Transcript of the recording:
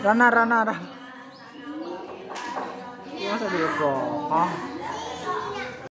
Rana, Rana, Rana. Masa dulu kok?